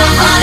the